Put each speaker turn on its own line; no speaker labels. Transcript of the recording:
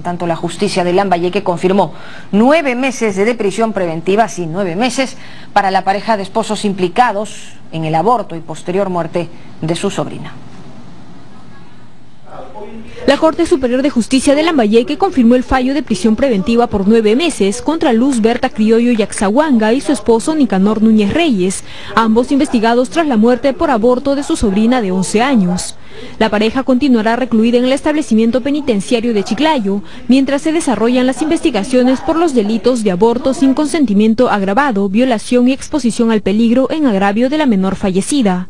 tanto, la justicia de Lambayeque confirmó nueve meses de prisión preventiva, sí, nueve meses, para la pareja de esposos implicados en el aborto y posterior muerte de su sobrina.
La Corte Superior de Justicia de Lambayeque confirmó el fallo de prisión preventiva por nueve meses contra Luz Berta Criollo Yaxahuanga y su esposo Nicanor Núñez Reyes, ambos investigados tras la muerte por aborto de su sobrina de 11 años. La pareja continuará recluida en el establecimiento penitenciario de Chiclayo, mientras se desarrollan las investigaciones por los delitos de aborto sin consentimiento agravado, violación y exposición al peligro en agravio de la menor fallecida.